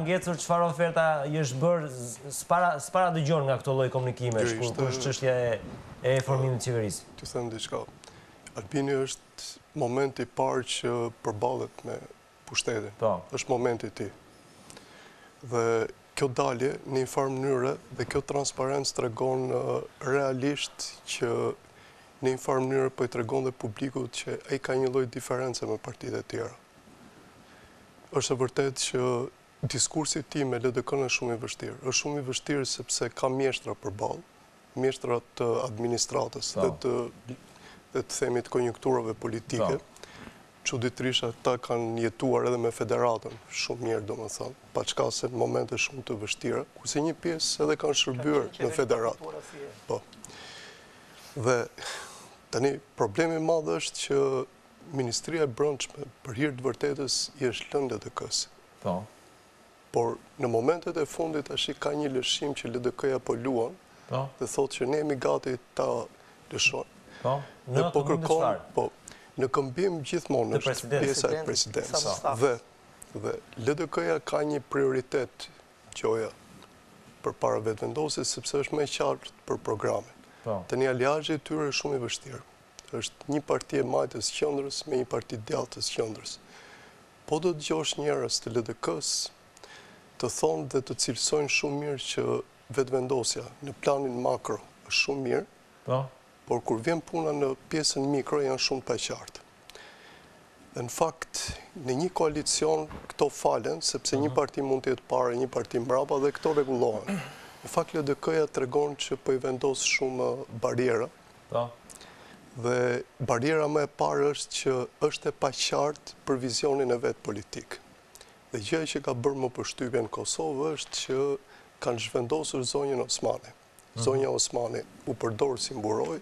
ngecur çfarë oferta i është bërë s'para s'para dëgjon nga këto lloj komunikimesh kur kur është çështja e e formimit të qeverisë. T'ju them diçka. Albini është momenti i parë që përballet me pushtetin. Po. Është momenti i tij. Dhe kjo dalje në një farë mënyre dhe kjo transparencë tregon realisht që në një farë mënyre po i tregon dhe publikut që ai ka një lloj diference me partitë e tjera. Është e vërtetë që diskursi i tij me LDK-në është shumë i vështirë. Është shumë i vështirë sepse ka mjeshtra përballë, mjeshtra të administratës dhe të dhe të themi të konjunkturave politike. Çuditërisht ata kanë jetuar edhe me federatën shumë mirë, domethënë, pa çka se në momente shumë të vështira, kurse një pjesë edhe kanë shërbyer në federatë. Po. Dhe tani problemi i madh është që Ministria e Brendshme për hir të vërtetës i është lënë LDK-së. Po. Por në momentet e fundit tashmë ka një lëshim që LDK-ja po luan po. dhe thotë që ne jemi gati ta lëshojmë. Po. Në këmbim kërkon, po. Në këmbim gjithmonë është pjesa e presidencës. Dhe dhe LDK-ja ka një prioritet gjoja përpara Vetëvendosjes, sepse është më e qartë për programin. Po. Tani aliazhi i tyre shumë i vështirë. është një parti e së majtës së qendrës me një parti të së djathtës së qendrës. Po do të dëgjosh njerëz të LDK-së të thonë dhe të cilësojnë shumë mirë që Vetëvendosja në planin makro është shumë mirë, po. por kur vjen puna në pjesën mikro janë shumë të paqartë. Dhe në fakt, në një koalicion këto falen, sepse një mhm. parti mund të jetë para, një parti mbrapa dhe këto rregullohen. Në fakt, LDK-ja tregon që po po i vendos shumë barriera, Po. Dhe barriera më e parë është që është e paqartë për vizionin e vet politik. Dhe gjëja që ka bërë më përshtypje në Kosovë është që kanë zhvendosur zonjën Osmani. Mhm. Zonja Osmani u përdor si mburojë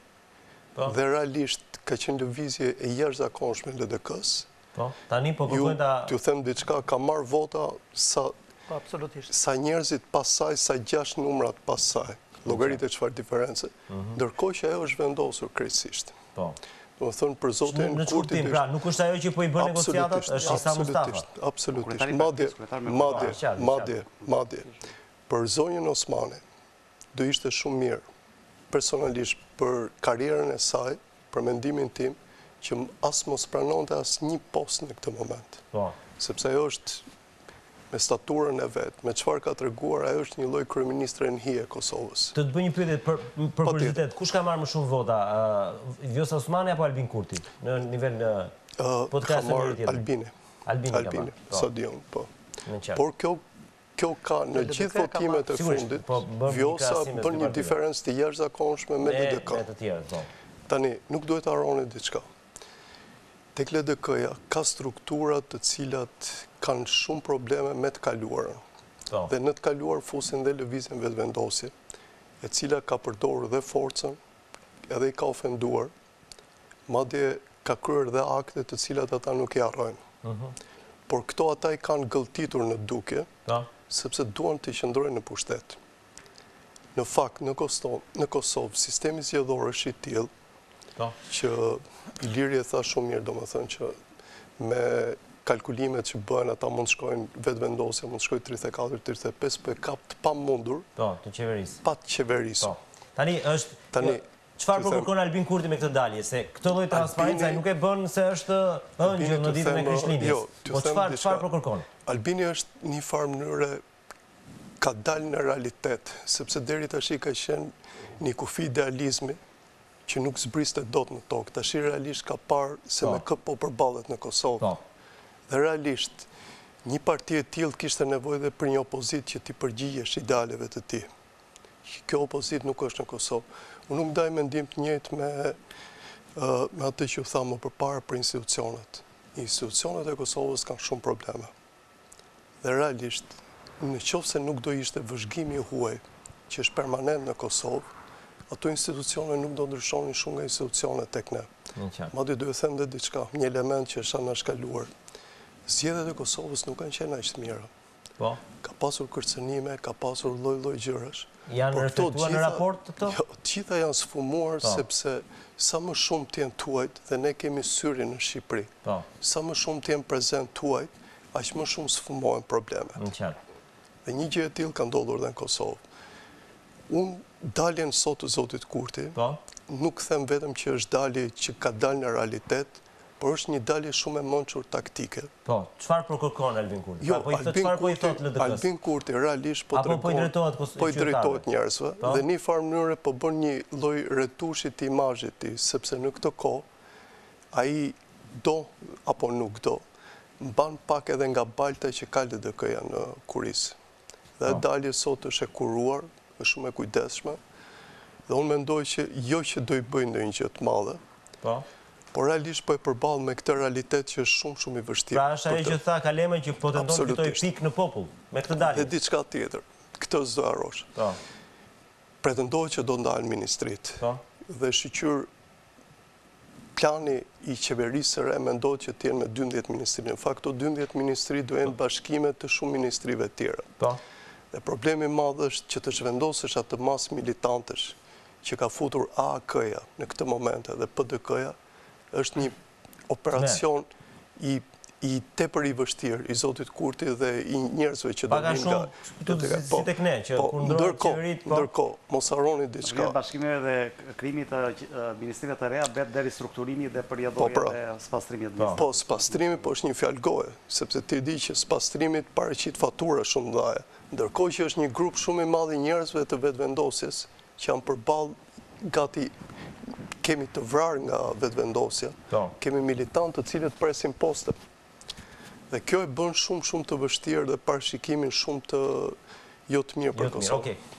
po. dhe realisht ka qenë lëvizje e jashtëzakonshme e LDK-së Po, tani po kërkojnë ta... Ju, t'ju them diçka, ka marrë vota sa... Po, absolutisht. Sa njerëzit pas saj, sa gjashtë numrat pas saj. Llogarite çfarë diference. Mhm. Ndërkohë që ajo është zhvendosur krejtësisht. Po. Domethënë për zotin Kurti. Në çfarë pra, nuk është ajo që po i bën negociatat, është Isa Mustafa. Absolutisht, absolutisht. Madje, madje, madje, madje. Për zonjën Osmani do ishte shumë mirë personalisht për karrierën e saj, për mendimin tim, që as mos pranonte asnjë post në këtë moment. Po. Sepse ajo është me staturën e vet, me çfarë ka treguar, ajo është një lloj kryeministre në hije e Kosovës. Të të bëj një pyetje për kuriozitet, kush ka marrë më shumë vota, Vjosa Osmani apo Albin Kurti, në nivel në podcast e një tjetër? Albini. Albini ka marrë. Albini, po. sa di unë, po. Por kjo Kjo ka në gjithë votimet e fundit, Vjosa bën një diferencë të jashtëzakonshme me LDK. Tani, nuk duhet të harroni diçka. Tek LDK-ja ka struktura të cilat kanë shumë probleme me të kaluarën. Dhe në të kaluar fusin dhe Lëvizjen Vetëvendosje, e cila ka përdorur dhe forcën, edhe i ka ofenduar, madje ka kryer dhe akte të cilat ata nuk i harrojnë. Mhm. Por këto ata i kanë gëlltitur në dukje, sepse duan të qëndrojnë në pushtet. Në fakt, në Kosovë, në Kosovë, sistemi zgjedhor është i tillë, që Iliri e tha shumë mirë, domethënë që me kalkulimet që bëhen, ata mund të shkojnë Vetëvendosja, mund të shkojnë 34, 35, por e ka të pamundur prapë të qeverisë. Tani, është... Çfarë po kërkon Albin Kurti me këtë dalje, se këtë lloj transparencë ai nuk e bën se është ëngjëll në ditën e Krishtlindjes. Po çfarë, çfarë po kërkon? Albini është një farë mënyre ka dalë në realitet, sepse deri tashi ka qenë një kufi idealizmi që nuk zbriste dot në tokë. Tashi realisht ka parë se po. me kë po përballet në Kosovë. Po. Dhe realisht, një parti e tillë kishte nevojë dhe për një opozitë që t'i përgjigjesh idealeve të tij. që kjo opozitë nuk është në Kosovë. Unë nuk ndaj mendim të njëjtë me me atë që u tha më përparë për institucionet. Institucionet e Kosovës kanë shumë probleme. Dhe realisht, në qoftë se nuk do ishte vëzhgimi i huaj që është permanent në Kosovë, ato institucione nuk do ndryshonin shumë nga institucionet tek ne. Madje duhet them dhe diçka, një element që është anashkaluar. Zgjedhjet e Kosovës nuk kanë qenë aq të mira. Po. Ka pasur kërcënime, ka pasur lloj-lloj gjërash. Janë reflektuar në raport të të? Jo, të gjitha janë sfumuar po. sepse sa më shumë të jenë të huajt dhe ne kemi syrin në Shqipëri. Po. Sa më shumë të jenë prezent të huajt, aq më shumë sfumohen problemet. E qartë. Dhe një gjë e tillë ka ndodhur dhe në Kosovë. Unë daljen sot të zotit Kurti, po. nuk them vetëm që është dalje që ka dalë në realitet, por është një dalje shumë e mençur taktike. Po, çfarë po kërkon Albin Kurti? Jo, pra, po çfarë po i thotë LDK-së? Albin Kurti realisht po tregon, po i drejtohet qytetarëve. Po i drejtohet njerëzve po. dhe në një farë mënyre po bën një lloj retushi të imazhit të tij, sepse në këtë kohë ai do apo nuk do mban pak edhe nga balta që ka LDK-ja në kurriz. Dhe dalja sot është e kuruar, është shumë e kujdeshme, dhe unë mendoj që jo që do i bëjë ndonjë gjë të madhe, po. por realisht po e përball me këtë realitet që është shumë shumë i vështirë. Pra është e që tha kalema që pretendon të fitojë pikë në popull, me këtë dalje. Dhe diçka tjetër, këtë zdo arosh. Po. Pretendohet që do ndahen ministritë. Po. Dhe shyqyr plani i qeverisë së re mendohet që të jenë me dymbëdhjetë ministri. Në fakt, këto dymbëdhjetë ministri do jenë po. bashkime të shumë ministrive të tjera. Po. Dhe problemi i madh është që të zhvendosësh atë masë militantësh që ka futur AAK-ja në këto momente dhe PDK-ja, është një operacion i tepër i vështirë i zotit Kurti dhe i njerëzve që do vijnë nga... Pak a shumë, si tek ne, që po, kur ndërrohen qeveritë... Po, ndërkohë, mos harroni diçka... Veç bashkimeve dhe krijimit të ministrive të reja, bëhet dhe ristrukturimi dhe për rrjedhojë po, pra, dhe spastrimi dhe njësë. Po, spastrimi, po s'është një fjalë goje, sepse ti e di që spastrimit paraqet fatura shumë të mëdhaja. Ndërkohë që është një grup shumë i madh i njerëzve të Vetëvendosjes, që janë përballë gati kemi të vrarë nga Vetëvendosja, po. kemi militantë të cilët presin poste. Dhe kjo e bën shumë, shumë të vështirë dhe parashikimin shumë të jo të mirë për Kosovë.